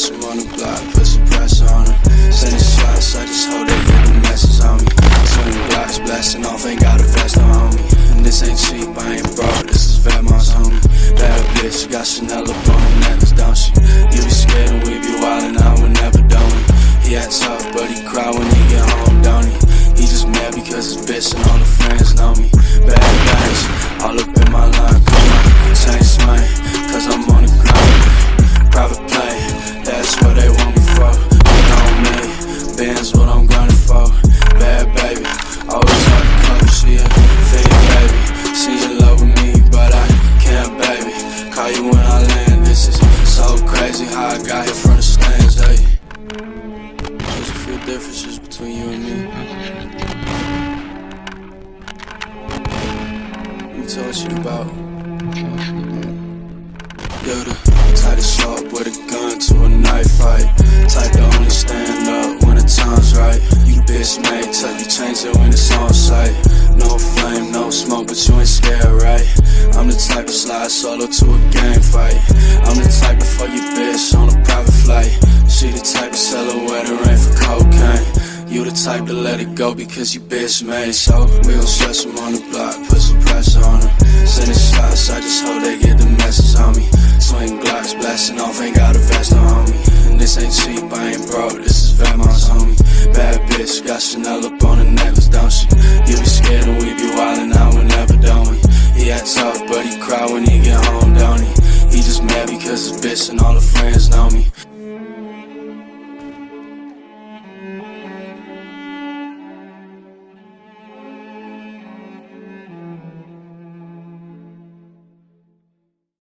shots, I'm on the block, put some pressure on her. Sending shots, I just hope they get the message on me. Swing glocks, blasting off, ain't got a vest on me. And this ain't cheap, I ain't broke, this is Vetements, homie. Bad bitch, got Chanel up on her necklace, don't she? You be scared and we be wildin' out Between you and me. Tell what you about. You're the type to show with a gun to a knife fight. Type to only stand up when the time's right. You bitch made, tuck you change it when it's on sight. No flame, no smoke, but you ain't scared, right? I'm the type to slide solo to a game fight. I'm the type to fuck your bitch on a private flight. She the type to sell her where there type to let it go because you bitch made. So we gon' stress on the block, put some pressure on him. Sending shots, I just hope they get the message on me. Swing glocks, blasting off, ain't got a vest on me. And this ain't cheap, I ain't broke, this is Vermont's homie. Bad bitch, got Chanel up on her necklace, don't she? You be scared and we be wildin' out whenever, don't we? He act tough, but he cry when he get home, don't he? He just mad because his bitch and all